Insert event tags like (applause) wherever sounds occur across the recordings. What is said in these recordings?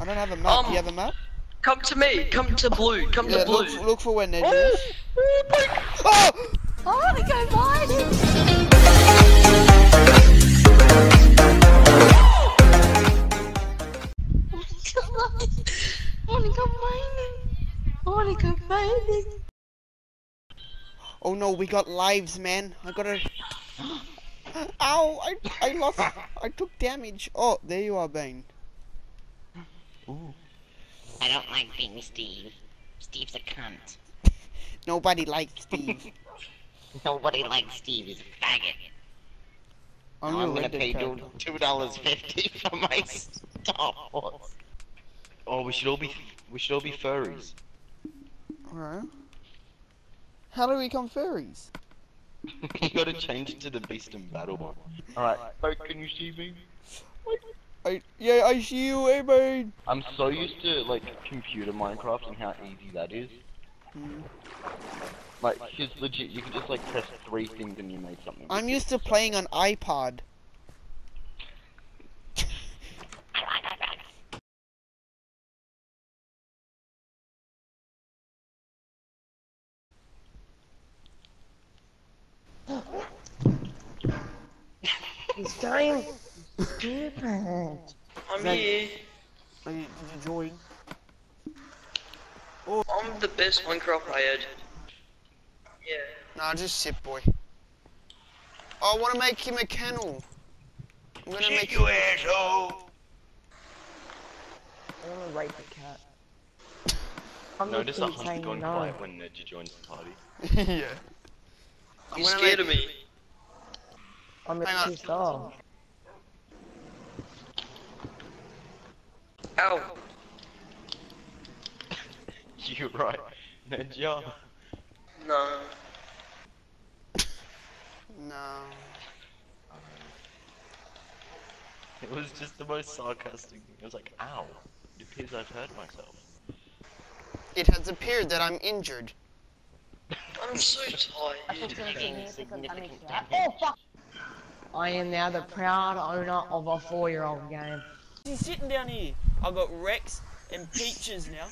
I don't have a map. Um, you have a map? Come to me. Come to blue. Come Yeah, to blue. look, look for where Ned Oh, is. oh my Oh! I wanna go mining. I wanna go mining. I wanna go mining. Oh no, we got lives, man. I gotta. (gasps) Ow! I I lost. I took damage. Oh, there you are, Bane. I don't like being Steve. Steve's a cunt. Nobody likes Steve. (laughs) Nobody likes Steve. He's a faggot. Oh, I'm, I'm gonna pay character. two dollars fifty for my Star Wars. Oh, we should all be we should all be furries. Alright. How do we become furries? (laughs) you gotta change it to the Beast in Battle one. Alright, so can you see me? I yeah, I see you, hey Bane. I'm so used to like computer Minecraft and how easy that is. Hmm. Like, cause legit, you can just like press three things and you made something. I'm used to playing on iPod. He's going stupid. Mm-hmm. I'm Zach- here. Did you join? I'm the best Minecraft player. Yeah. Nah, just sit, boy. Oh, I want to make him a kennel. I'm gonna make you asshole. I wanna rape the cat. I'm Notice a gonna keep hunter saying gone no. quiet when Nedja joins the party. (laughs) yeah. I'm He's scared make- of me. I'm Hang on. pissed Ow. (laughs) You're right. Nedja. No. No. It was just the most sarcastic. thing. It was like, ow. It appears I've hurt myself. It has appeared that I'm injured. (laughs) I'm so tired. Oh fuck! I am now the proud owner of a four-year-old game. He's sitting down here. I've got Rex and Peaches now.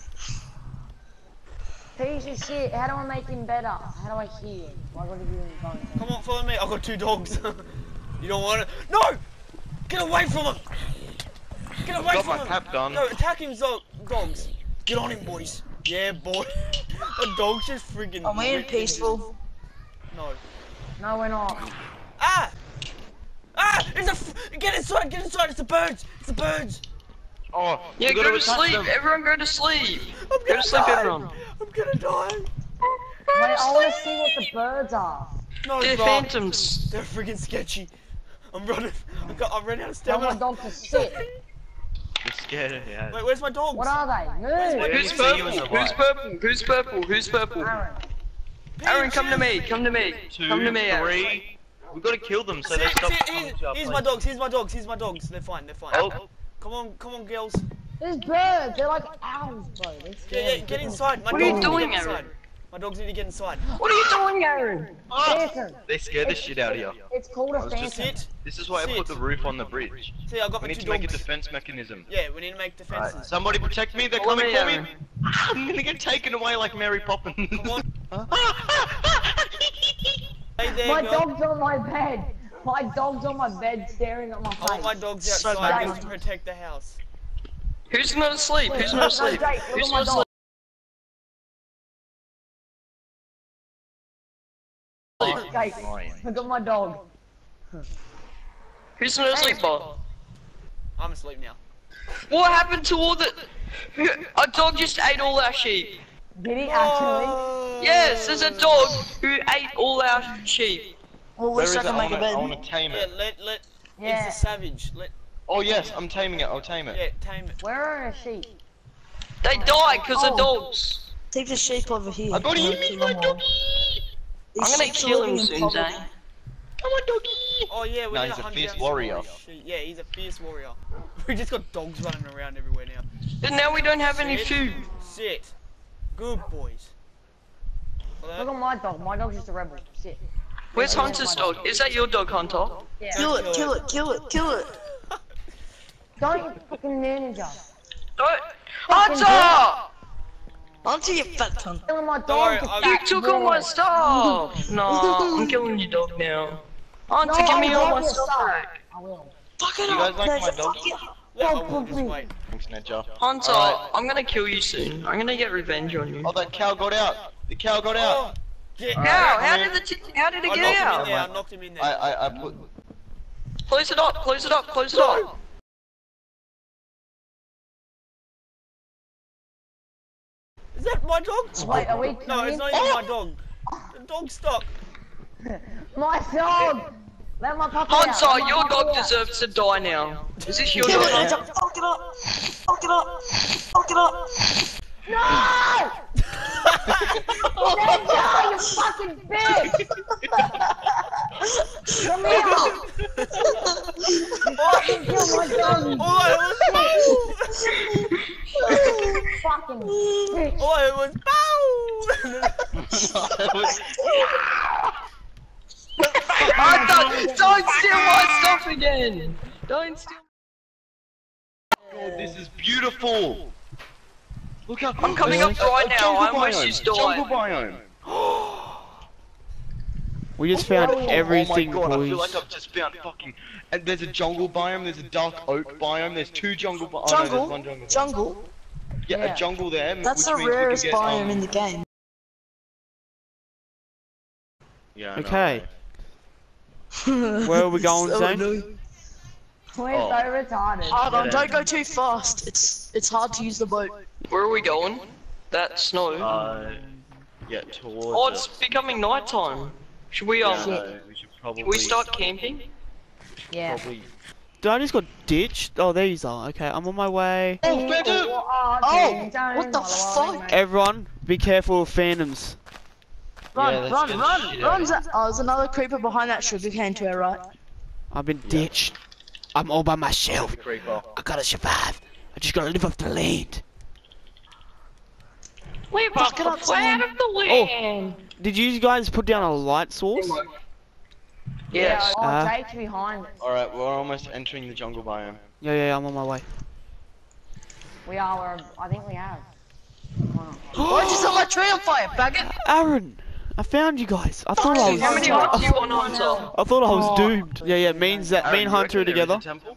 Piece of shit, how do I make him better? How do I heal? Why gotta give him? Come on, follow me. I've got two dogs. (laughs) you don't want it? No! Get away from him! Get away Got from my him! cap done. No, attack him, zo- dogs. Get on him, boys. Yeah, boy. (laughs) the dog's just friggin' Are we in ripping peaceful? No. No, we're not. Ah! Ah! It's a f- get inside, get inside, it's the birds! It's the birds! Oh, Yeah, we go gotta to attack sleep. them. Everyone go to sleep. I'm Go gonna to sleep, die! everyone. I'm gonna die! Wait, I wanna see what the birds are. No, They're bro. phantoms. They're friggin' sketchy. I'm running. I got, I'm running out of Tell my stamina. dog to sit. You're scared of yeah. Wait, where's my dogs? What are they? Move! Who's purple? Who's purple? Who's purple? Who's purple? Aaron. Aaron, come to me. Come to me. Two, Come to me, Aaron. three. We gotta kill them so See, they stop see, coming here's, to our here's my dogs, here's my dogs, here's my dogs. They're fine, they're fine. Oh, Come on, come on, girls. There's birds. They're like owls, bro. They're Yeah, yeah, get inside. My What are you dogs need to doing, get inside. Aaron? My dogs need to get inside. What are you doing, Aaron? Ah! Listen, they scare the shit out of you. it's called a I was just- Sit. This is why I put the roof on the bridge. See, I got We need two to make a defense mechanism. Yeah, we need to make defenses. Right, somebody protect me, they're coming for me! (laughs) I'm gonna get taken away like Mary Poppins. Come on. (laughs) Hey there, My girl. dog's on my bed. My dog's on my bed staring at my oh, face. I want my dogs So outside bad. to protect the house. Who's not asleep? Who's No, not asleep? Jake, Who's at my not asleep? Jake, look at my dog. Who's not asleep, Bob? I'm asleep now. What happened to all the... A dog just ate all our sheep. Did he actually? Yes, there's a dog who ate all our sheep. Well, Where we is it? I wanna, I wanna tame Yeah, it. let, let, Yeah. it's a savage. Let, Oh yes, I'm taming it, I'll tame it. yeah, tame it. Where are our sheep? They died because Oh. of oh. dogs. Take the sheep over here. I gotta I'm eat me, my doggy! I'm gonna kill him soon, poverty. Zane. Come on, doggy! Oh yeah, we No, need he's to a hunt fierce down some warrior. more sheep. Yeah, he's a fierce warrior. (laughs) We just got dogs running around everywhere now. And now we don't have any Sit. food. Sit. Good boys. Look at my dog. My dog's just a rebel. Shit. Where's Hunter's dog? Is that your dog, Hunter? Yeah. Kill it, kill it, kill it, kill it. Don't fucking ninja. Don't. Hunter! Answer your fat cunt. Killing my dog. I'm- You took all my stuff! (laughs) No, I'm killing your dog now. Hunter, give me all my stuff back. I will. Fuck it You up. guys like my dog? fuck. Yeah, I will, just wait. Thanks, Nedja. Hunter, Alright. I'm gonna kill you soon. I'm gonna get revenge on you. Oh, that cow got out. The cow got Oh, out. Get How? How did the t- how did it knocked get him in out? there, I knocked him in there. I, I, I put. Close it up, close it up, close it up. Is that my dog? Wait, are we No, it's not even my dog. The dog's stuck. my dog? Let my puppy out. Let your dog out. deserves to die now. Is this your dog? Fuck it up. Fuck it up. Fuck it up. (laughs) No! (laughs) Ninja, you fucking bitch! Come here! Fucking kill my dog, All I was you fucking bitch! All I was Hunter, don't steal my stuff again. Don't steal. Oh, this is beautiful. Look how. I'm coming up right now. Jungle I almost biome, just died. Jungle biome. (gasps) We just found everything, oh my god, I feel like I've just found fucking. And there's a jungle biome, there's a dark oak biome, there's two jungle biomes. Oh, no, Jungle? jungle. Jungle? Yeah, Yeah. a jungle there. That's which the means we rarest get, biome um, in the game. Yeah. Okay. (laughs) Where are we going, So Zane? annoying. We're Oh. so retarded. Hold on, don't go too fast. It's it's hard to use the boat. Where are we going? That snow. Uh, yeah, towards. Oh, it's us. becoming nighttime. Should we um? I know, we should probably. Should we start camping? Yeah. Probably. Did I just got ditched? Oh, there you are. Okay, I'm on my way. Oh, Phantom! Oh, what the fuck? Everyone, be careful of phantoms. Run, Yeah, let's run, run, run! Oh, there's another creeper behind that sugar cane to our right. I've been ditched. I'm all by myself. I gotta survive. I just gotta live off the land. We're Fuck it up, we're out of the land. Did you guys put down a light source? Yes. Oh, Ah. Jake's behind us. Alright, we're almost entering the jungle biome. Yeah, yeah, I'm on my way. We are, we're, I think we have. Why'd you set my tree on fire, faggot? Aaron, I found you guys. I thought I was. How many hearts do you want, Hunter? I thought I was Oh. doomed. Yeah, yeah. Means that me and Hunter are reckon there is a together. temple?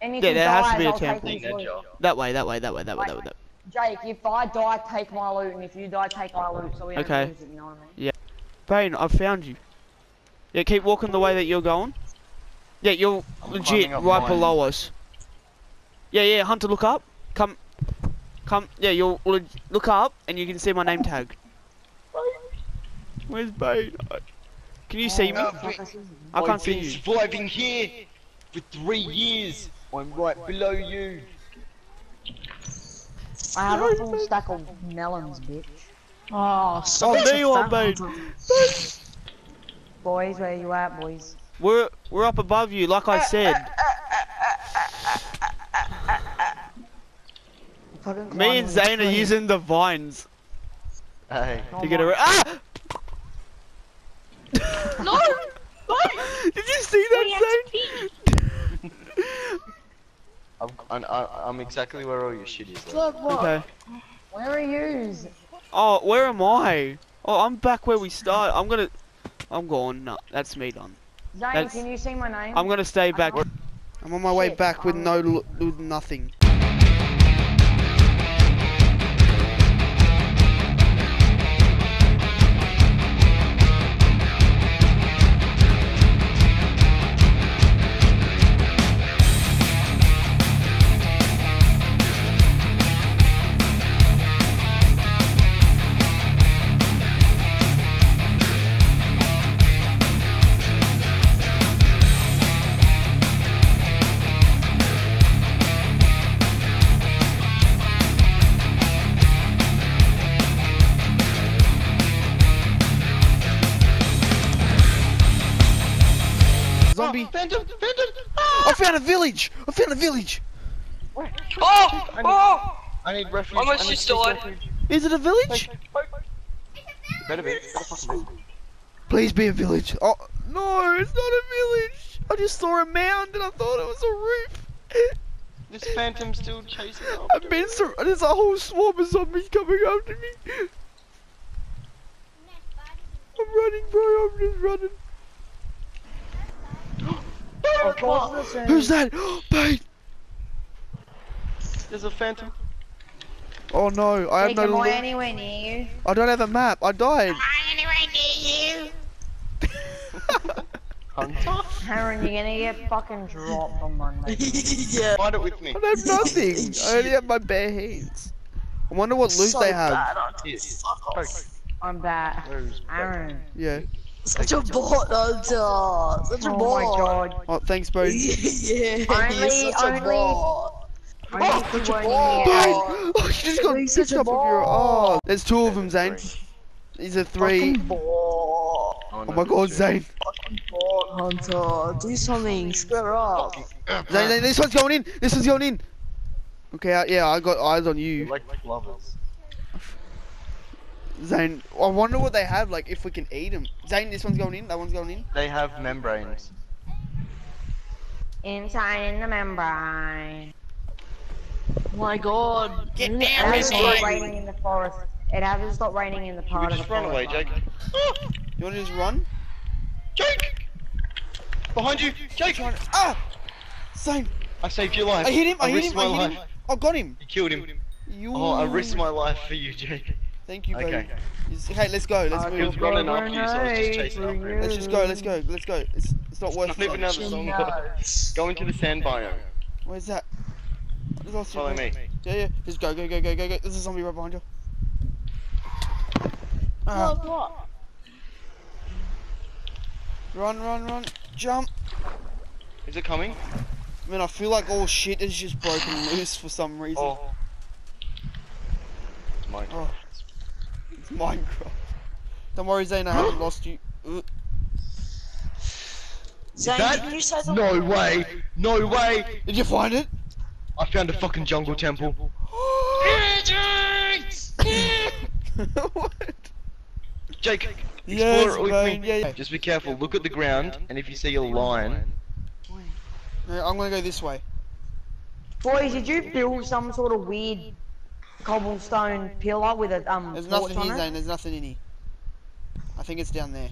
And Yeah, there has to be a I'll take temple. his Hey, loot. Nedja. That way, that way, that way, that way, that way. That way. Jake, if I die, take my loot, and if you die, take my loot, so we don't Okay. lose it, you know what I mean? Yeah. Bane, I've found you. Yeah, keep walking the way that you're going. Yeah, you're I'm legit right mine. below us. Yeah, yeah, Hunter, look up. Come, come. Yeah, you'll look up and you can see my name tag. Where's Bane? Can you see me? No, Fuck, wait. I see him. I can't I've see been you. surviving here for three years. I'm right below you. I have a full stack of melons, bitch. Oh, stop Oh, there you are, fat babe. Boys, where you at, boys? We're we're up above you, like I said. Me and climbing Zane are using the vines Hey. Oh to get my- around. Ah! No. (laughs) Did you see that, Zane? I'm, I'm, I'm exactly where all your shit is. Though. Look, what? Okay. Where are yous? Oh, where am I? Oh, I'm back where we start. I'm gonna. I'm gone. No, that's me done. Zane, That's- can you see my name? I'm gonna stay back. I'm on my way back with um, no, with nothing. Found a village. I found a village. Oh! Oh! I need refuge. I almost need just safe died. refuge. Is it a village? Better be. Be. Please be a village. Oh no, it's not a village. I just saw a mound and I thought it was a roof. This phantom's still chasing after I've been sur- There's a whole swarm of zombies coming after me. I'm running, bro. I'm just running. Of course, the Who's that? (gasps) Bane! There's a phantom. Oh no, I have no. Am I anywhere near you? I don't have a map. I died. Anyway, near you. (laughs) Hunter? Aaron, you're gonna get fucking dropped on Monday. (laughs) yeah. Find it with me. I have nothing. (laughs) I only have my bare hands. I wonder what loot so they have. bad, aren't. Fuck off. I'm back. Aaron. Yeah. Such a bot, Hunter. Such a Oh bot. my god. Oh, thanks, Bone. (laughs) yeah, Only- you're such only- a bot. I need such a warn ball. you. Bane! Oh, you just got He's picked such a up of your. ball. Oh, there's two of them, Zane. These are three. Fucking bot. Oh my god, Zane. Fucking bot, Hunter. Do something. Square up. Zane, Zane, this one's going in. This one's going in. Okay, uh, yeah, I got eyes on you. Like lovers. Zane, I wonder what they have, like, if we can eat them. Zane, this one's going in, that one's going in. They have membranes. Inside in the membrane. Oh my god. Get It down, hasn't stopped man. raining in the forest. It hasn't stopped raining in the Should we part of just the run away, forest. Jake? You wanna just run? Jake! Behind you! Jake! Ah! Zane, I saved your life. I hit him, I hit him, I hit life. him. I got him. You killed him. You. Oh, I risked my life for you, Jake. Thank you, buddy. Okay. Is- Okay, let's go, let's I He move. was will running go after you, so I was just chasing after him. Let's just go, let's go, let's go. It's, it's not worth Not even it. another song. Go into the sand biome. Where's that? There's also- Follow me. Yeah, yeah. Just go, go, go, go, go, go. There's a zombie right behind you. Ah, what? run, run, run. Jump. Is it coming? Man, I feel like all shit is just broken loose for some reason. Oh. It's mine. Oh. It's (laughs) Minecraft. Don't worry, Zane, I haven't lost you. Uh, Zane, That- can you say something? No way! No way! Did you find it? I found a fucking jungle temple. (gasps) (laughs) what? Jake, explore Yes, it with mate. me. Yeah, yeah. Just be careful. Look at the ground, and if you see a lion, No, I'm gonna go this way. Boys, did you build some sort of weird cobblestone pillar with a um There's torch nothing here, it? Zane. There's nothing in here. I think it's down there.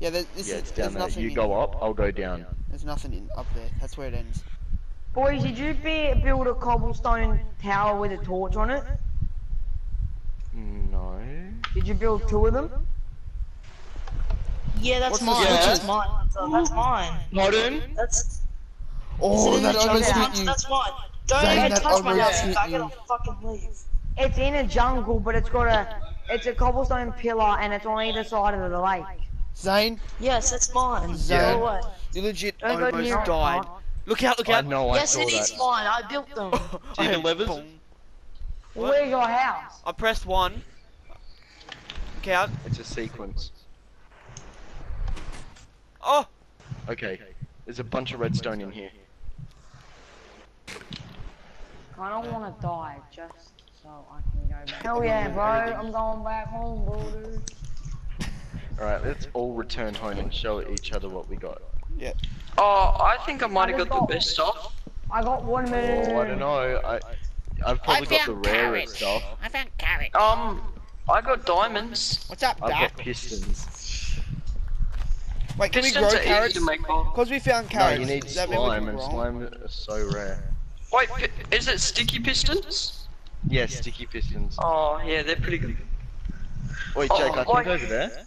Yeah, there, this yeah, is, it's there's down there. You go here. up, I'll go down. There's nothing in up there. That's where it ends. Boys, did you be, build a cobblestone tower with a torch on it? No. Did you build two of them? Yeah, that's What's mine. this? That's mine. That's mine. Pardon? That's. Oh, is it in that the jungle, almost hit Hunter? you. That's mine. Don't Zane, even touch my house. hit I gotta fucking leave. It's in a jungle, but it's got a, it's a cobblestone pillar and it's on either side of the lake. Zane, Yes, that's mine. Zane. Go away. you legit Don't almost near died. Mark. Look out, look I out. know I Yes, saw it is that. mine. I built them. See the levers? Boom. Where's your house? I pressed one. Look out. It's a sequence. Oh! Okay. There's a bunch of redstone in here. I don't want to die, just so I can go back. Hell yeah, bro. I'm going back home, bro, dude. Alright, let's all return home and show each other what we got. Yeah. Oh, I think I might have just got the got- best stuff. I got one minute. Oh, I don't know. I, I've I probably got the rarest carrots. stuff. I found carrots. Um, I got diamonds. What's up, I've Dak? got pistons. Wait, can we grow carrots? to make. Bob. Because we found carrots. No, carrots. you need does that mean we can slime, and slime is so rare. Wait, pi- is it sticky pistons? Yeah, sticky pistons. Oh, yeah, they're pretty good. Wait, Oh, Jake, I think like- over there.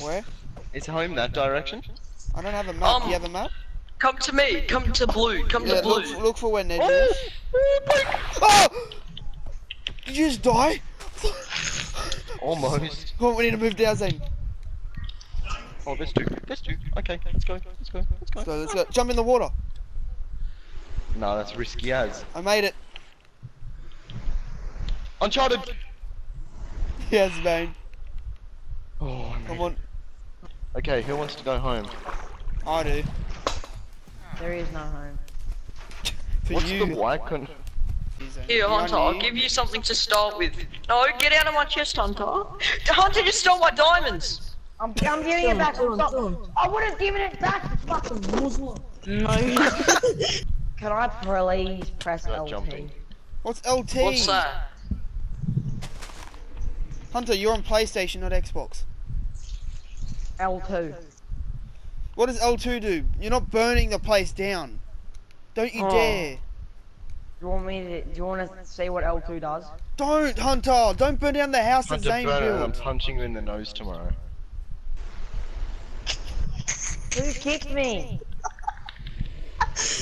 Where? It's home that direction? I don't have a map. Do Um, you have a map? Come to me. Come to blue. Come Yeah, to blue. look, look for where Ned Oh, is. Oh! Did you just die? Almost. Come on, we need to move down, Zane. Oh, there's two. There's two. Okay, let's go. Let's go. Let's go. So let's go. Jump in the water. No, that's risky as. I made it. Uncharted. (laughs) Yes, man. Oh, I Come on. it. Okay, who wants to go home? I do. There is no home. (laughs) For What's you. the white con? Zane. Here, You Hunter, I'll give you something to start with. No, get out of my chest, Hunter. (laughs) Hunter just stole my diamonds. I'm, I'm giving it back. Stop. I would have given it back, you fucking Muslim. No. Can I please press Not LT? jumping. What's LT? What's that? Hunter, you're on PlayStation, not Xbox. L2. What does L2 do? You're not burning the place down. Don't you Oh. dare. Do you want me to? Do you want to see what L2 does? Don't, Hunter. Don't burn down the house that Hunter Zane Brennan, I'm punching you in the nose tomorrow. Who kicked me?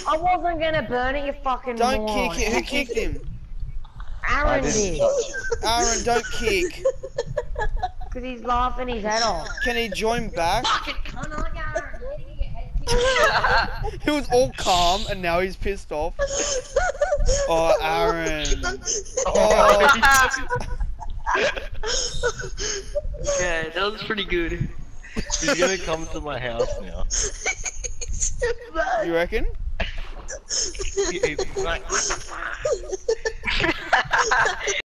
I wasn't gonna burn it, you fucking Don't moron. kick it. Who kicked him? Aaron didn't did. touch you. Aaron, don't kick. (laughs) Because he's laughing his head off. Can he join back? Fucking cunt, aren't you, Aaron? Where did you get head kicked? (laughs) He was all calm and now he's pissed off. (laughs) Oh, Aaron. Oh, Yeah, that was pretty good. He's gonna come to my house now. you reckon? (laughs) you, you, (laughs) you,